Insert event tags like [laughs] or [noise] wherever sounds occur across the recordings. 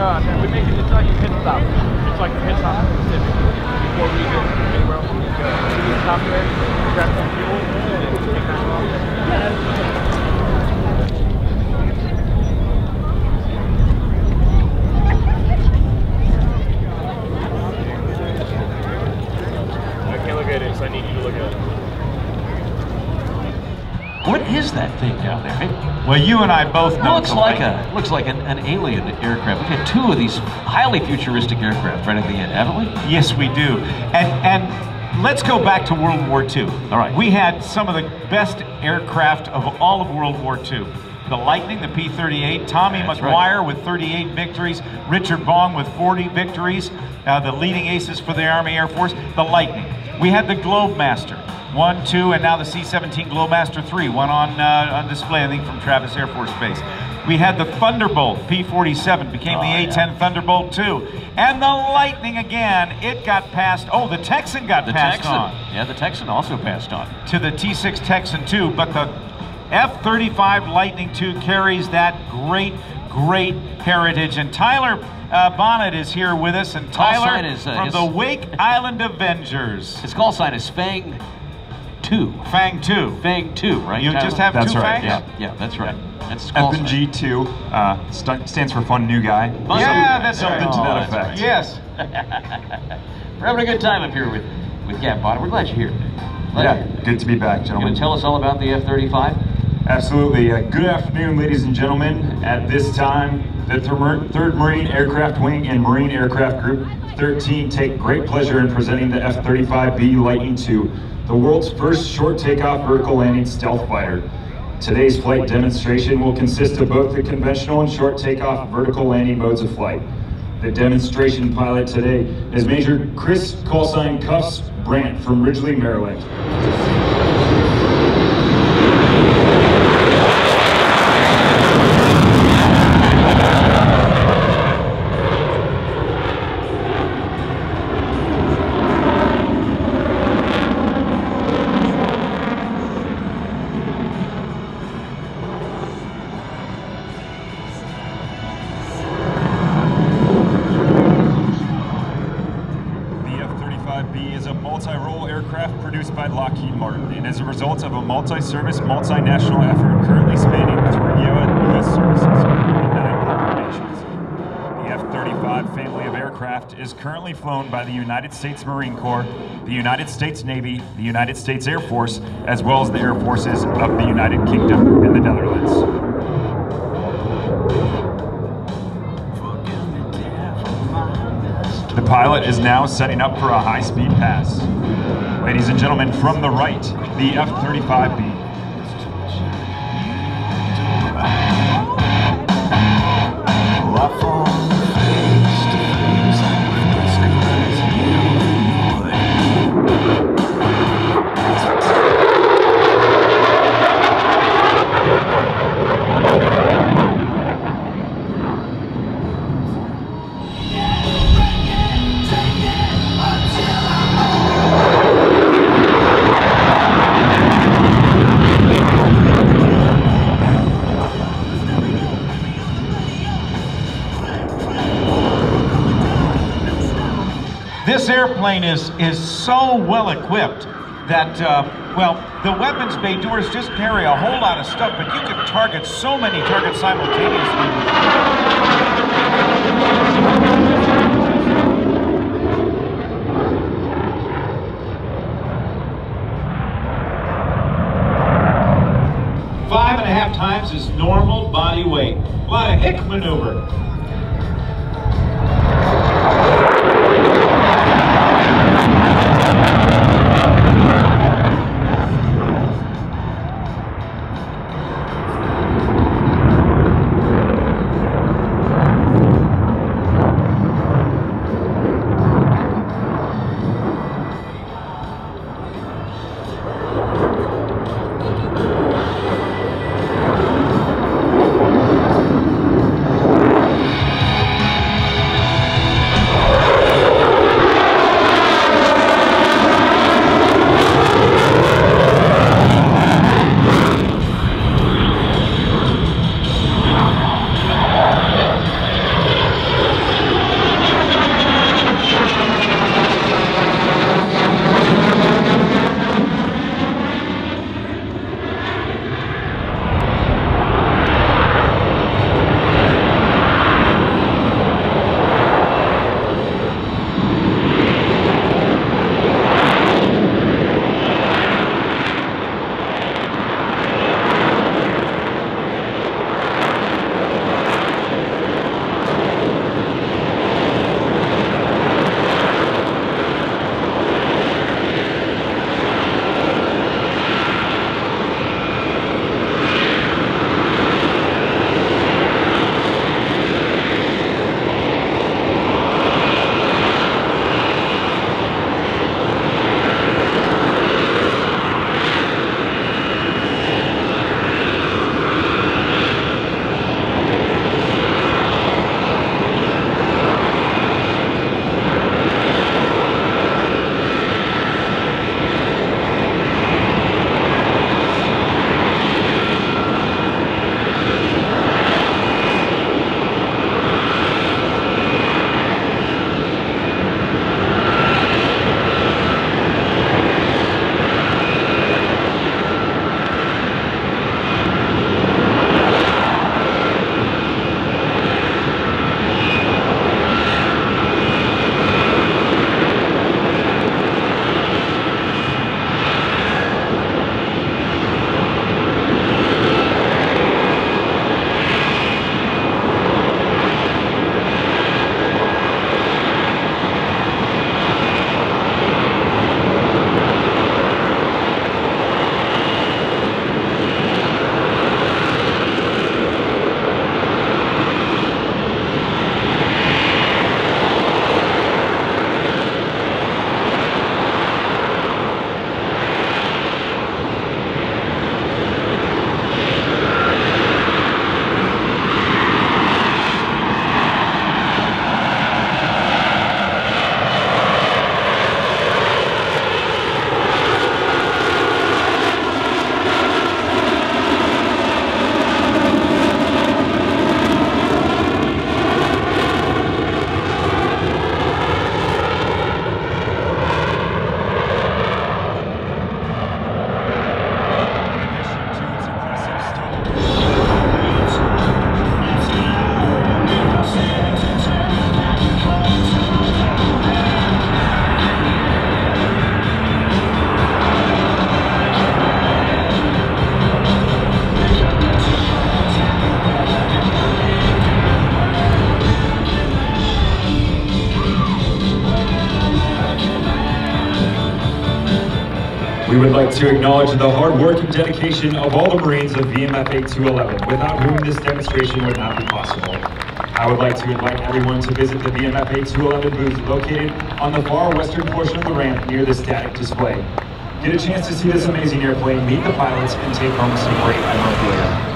uh, we make it. It's like a pit stop. It's like a pit stop for before we go anywhere else. We stop there, grab some fuel, and then take that off. I can't look at it, so I need you to look at it. What is that thing down there? It Well, you and I both know. looks it's like a looks like an, an alien aircraft. We've had two of these highly futuristic aircraft right at the end, haven't we? Yes, we do. And and let's go back to World War II. All right. We had some of the best aircraft of all of World War II. The Lightning, the P-38, Tommy That's McGuire with 38 victories, Richard Bong with 40 victories, uh, the leading aces for the Army Air Force, the Lightning. We had the Globemaster, one, two, and now the C-17 Globemaster 3, one on, uh, on display, I think, from Travis Air Force Base. We had the Thunderbolt P-47, became Oh, the. A-10 Thunderbolt 2. And the Lightning again, it got passed. Oh, the Texan got The passed Texan. on Yeah, the Texan also passed on. to the T6 Texan 2, but the F-35 Lightning 2 carries that great, great heritage. And Tyler uh, Bonnet is here with us, and Tyler is, uh, from his- the Wake Island Avengers. His call sign is Fang Two. Fang 2. Fang Two, right? You Tyler? just have That's two right, fangs? Yeah, yeah, that's right. That's sign. FNG2 uh, st- stands for Fun New Guy. Fun Yeah, New that's Something right. to Oh, that that's effect. right. Yes. [laughs] We're having a good time up here with with Gap Bonnet. We're glad you're here. Glad Yeah, you're here. good to be back, You gentlemen. want to tell us all about the F-35? Absolutely. Uh, good afternoon, ladies and gentlemen. At this time, the 3rd Marine Aircraft Wing and Marine Aircraft Group 13 take great pleasure in presenting the F-35B Lightning II, the world's first short takeoff vertical landing stealth fighter. Today's flight demonstration will consist of both the conventional and short takeoff vertical landing modes of flight. The demonstration pilot today is Major Chris Callsign Cuffs Brandt from Ridgely, Maryland. And is a result of a multi-service, multinational effort currently spanning three U.S. services and nine partner nations. The F-35 family of aircraft is currently flown by the United States Marine Corps, the United States Navy, the United States Air Force, as well as the Air Forces of the United Kingdom and the Netherlands. The pilot is now setting up for a high-speed pass. Ladies and gentlemen, from the right, the F-35B. This airplane is is so well equipped that uh, well, the weapons bay doors just carry a whole lot of stuff, but you can target so many targets simultaneously. Five and a half times his normal body weight. What a hick maneuver. Ah! Would like to acknowledge the hard work and dedication of all the Marines of VMFA 211, without whom this demonstration would not be possible. I would like to invite everyone to visit the VMFA 211 booth located on the far western portion of the ramp near the static display. Get a chance to see this amazing airplane, meet the pilots, and take home some great memorabilia.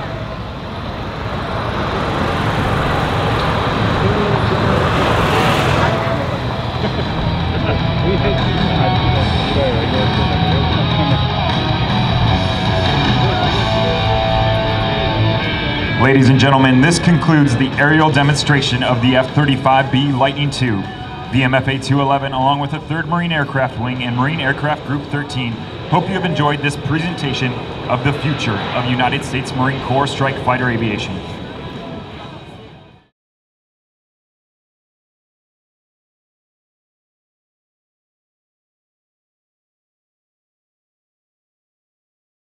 Ladies and gentlemen, this concludes the aerial demonstration of the F-35B Lightning II. VMFA 211, along with the 3rd Marine Aircraft Wing and Marine Aircraft Group 13, hope you have enjoyed this presentation of the future of United States Marine Corps Strike Fighter Aviation.